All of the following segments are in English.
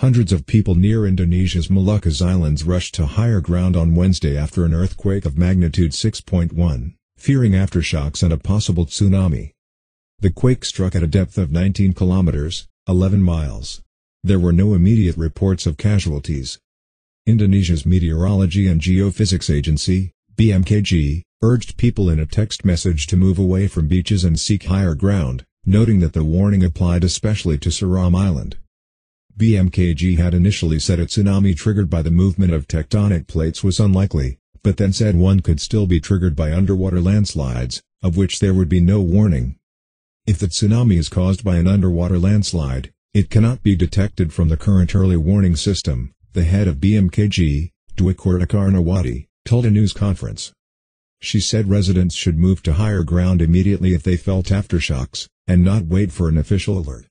Hundreds of people near Indonesia's Moluccas Islands rushed to higher ground on Wednesday after an earthquake of magnitude 6.1, fearing aftershocks and a possible tsunami. The quake struck at a depth of 19 kilometers, 11 miles. There were no immediate reports of casualties. Indonesia's Meteorology and Geophysics Agency, BMKG, urged people in a text message to move away from beaches and seek higher ground, noting that the warning applied especially to Seram Island. BMKG had initially said a tsunami triggered by the movement of tectonic plates was unlikely, but then said one could still be triggered by underwater landslides, of which there would be no warning. If the tsunami is caused by an underwater landslide, it cannot be detected from the current early warning system, the head of BMKG, Dwikorita told a news conference. She said residents should move to higher ground immediately if they felt aftershocks, and not wait for an official alert.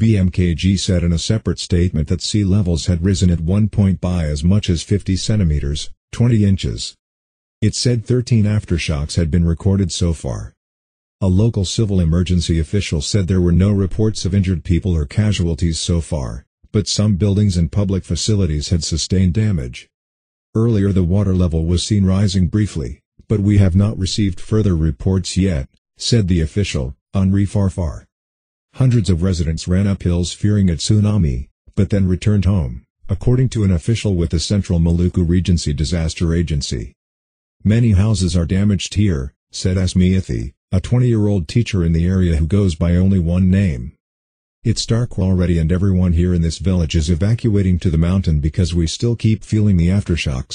BMKG said in a separate statement that sea levels had risen at one point by as much as 50 centimeters, 20 inches. It said 13 aftershocks had been recorded so far. A local civil emergency official said there were no reports of injured people or casualties so far, but some buildings and public facilities had sustained damage. Earlier the water level was seen rising briefly, but we have not received further reports yet, said the official, Henri Farfar. Hundreds of residents ran up hills fearing a tsunami, but then returned home, according to an official with the Central Maluku Regency Disaster Agency. Many houses are damaged here, said Asmiathi, a 20-year-old teacher in the area who goes by only one name. It's dark already and everyone here in this village is evacuating to the mountain because we still keep feeling the aftershocks.